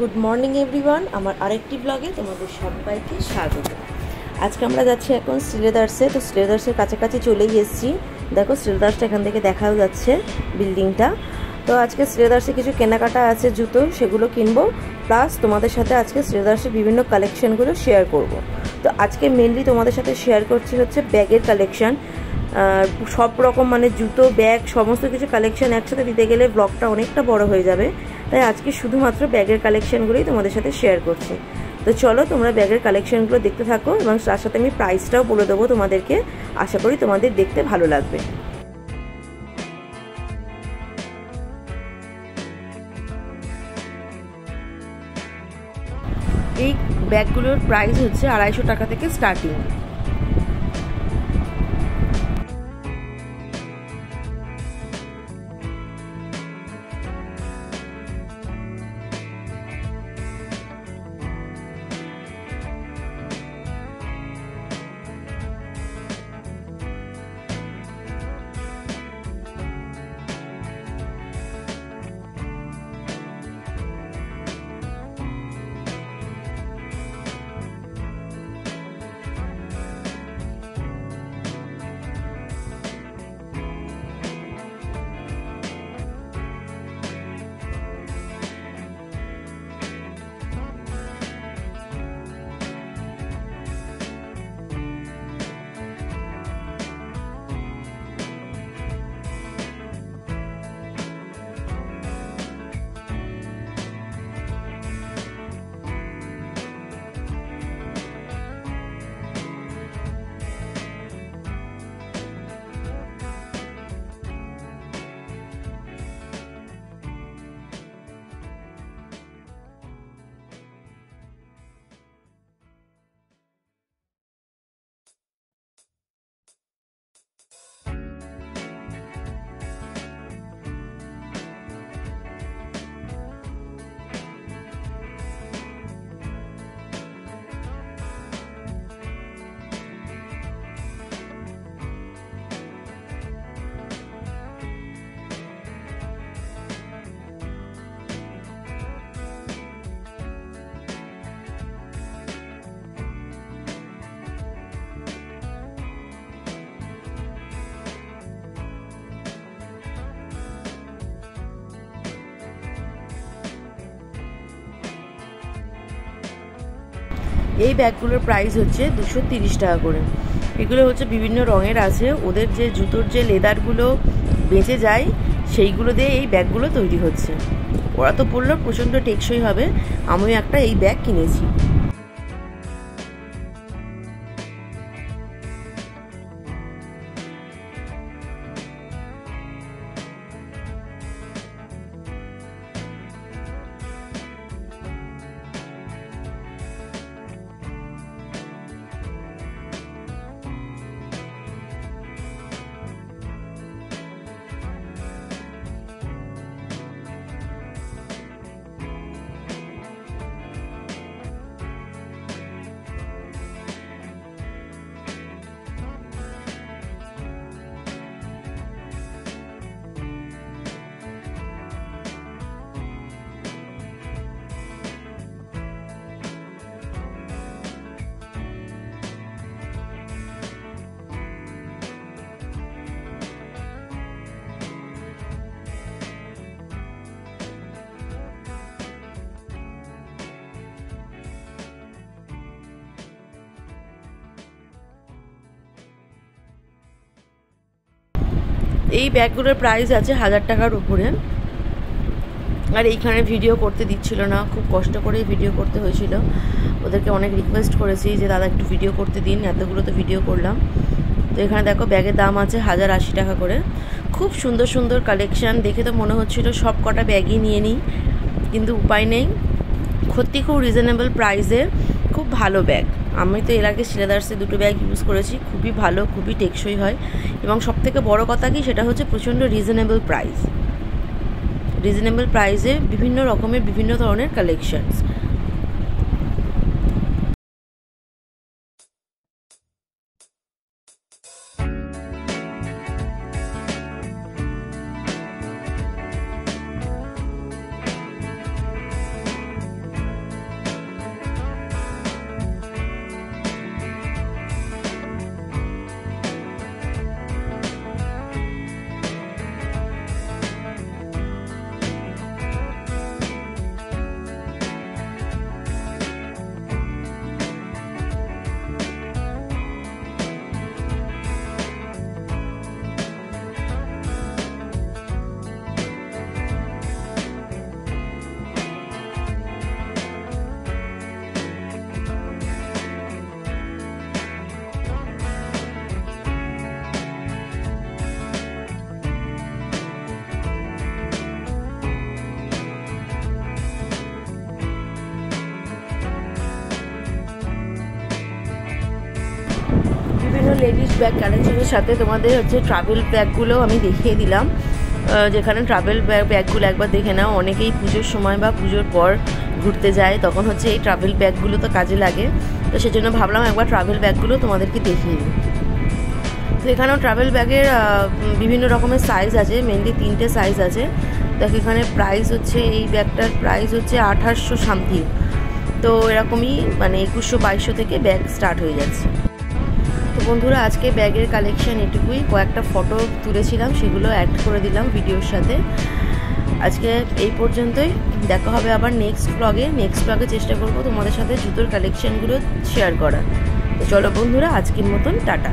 Good morning everyone আমার আরেকটি ব্লগে তোমাদের সবাইকে স্বাগত। আজকে আমরা যাচ্ছি এখন শ্রীলেদার্সে। তো শ্রীলেদার্সের কাছাকাছি চলেই এসেছি। দেখো, শ্রীলেদার্সটা এখান থেকে দেখাও যাচ্ছে বিল্ডিংটা তো আজকে শ্রীলেদার্সে কিছু কেনাকাটা আছে, জুতো, সেগুলো কিনবো। প্লাস তোমাদের সাথে আজকে শ্রীলেদার্সের বিভিন্ন কালেকশানগুলো শেয়ার করব। তো আজকে মেনলি তোমাদের সাথে শেয়ার করছি হচ্ছে ব্যাগের কালেকশান সব রকম মানে জুতো, ব্যাগ, সমস্ত কিছু কালেকশান একসাথে দিতে গেলে ব্লগটা অনেকটা বড় হয়ে যাবে। তাই আজকে শুধুমাত্র ব্যাগের কালেকশানগুলোই তোমাদের সাথে শেয়ার করছি। তো চলো তোমরা ব্যাগের কালেকশানগুলো দেখতে থাকো এবং তার সাথে আমি প্রাইসটাও বলে দেবো তোমাদেরকে। আশা করি তোমাদের দেখতে ভালো লাগবে। এই ব্যাগগুলোর প্রাইস হচ্ছে আড়াইশো টাকা থেকে স্টার্টিং এই ব্যাগগুলোর প্রাইস হচ্ছে দুশো তিরিশ টাকা করে। এগুলো হচ্ছে বিভিন্ন রঙের আছে। ওদের যে জুতোর যে লেদারগুলো বেঁচে যায়, সেইগুলো দিয়ে এই ব্যাগগুলো তৈরি হচ্ছে। ওরা তো পড়লেও প্রচণ্ড টেকসই হবে। আমিও একটা এই ব্যাগ কিনেছি। এই ব্যাগগুলোর প্রাইস আছে হাজার টাকার উপরে। আর এইখানে ভিডিও করতে দিচ্ছিল না, খুব কষ্ট করে ভিডিও করতে হয়েছিল। ওদেরকে অনেক রিকোয়েস্ট করেছি যে, দাদা, একটু ভিডিও করতে দিন, এতগুলো তো ভিডিও করলাম। তো এখানে দেখো, ব্যাগের দাম আছে হাজার আশি টাকা করে। খুব সুন্দর সুন্দর কালেকশান দেখে তো মনে হচ্ছিল সব কটা ব্যাগই নিয়ে নিই, কিন্তু উপায় নেই। সত্যি খুব রিজনেবল প্রাইসে খুব ভালো ব্যাগ। আমি তো এর আগে সিলেদার্সে দুটো ব্যাগ ইউজ করেছি, খুবই ভালো, খুবই টেকসই হয়। এবং সবথেকে বড় কথা কি, সেটা হচ্ছে প্রচণ্ড রিজনেবল প্রাইস রিজনেবল প্রাইসে বিভিন্ন রকমের বিভিন্ন ধরনের কালেকশানস লেডিস ব্যাগ কালেকশনের সাথে তোমাদের হচ্ছে ট্রাভেল ব্যাগগুলো আমি দেখিয়ে দিলাম। যেখানে ট্রাভেল ব্যাগ ব্যাগগুলো একবার দেখে নাও। অনেকেই পুজোর সময় বা পুজোর পর ঘুরতে যায়, তখন হচ্ছে এই ট্রাভেল ব্যাগগুলো তো কাজে লাগে। তো সেজন্য ভাবলাম একবার ট্রাভেল ব্যাগগুলো তোমাদেরকে দেখিয়ে দিই। তো এখানেও ট্রাভেল ব্যাগের বিভিন্ন রকমের সাইজ আছে মেনলি তিনটে সাইজ আছে। দেখ, এখানে প্রাইস হচ্ছে, এই ব্যাগটার প্রাইস হচ্ছে আঠাশশো সামথিং তো এরকমই মানে একুশশো বাইশশো থেকে ব্যাগ স্টার্ট হয়ে যাচ্ছে। বন্ধুরা, আজকে ব্যাগের কালেকশান এটুকুই। কয়েকটা ফটো তুলেছিলাম, সেগুলো অ্যাড করে দিলাম ভিডিওর সাথে। আজকে এই পর্যন্তই। দেখা হবে আবার নেক্সট ব্লগে নেক্সট ব্লগে চেষ্টা করব তোমাদের সাথে জুতোর কালেকশানগুলো শেয়ার করার। তো চলো বন্ধুরা, আজকের মতন, টাটা।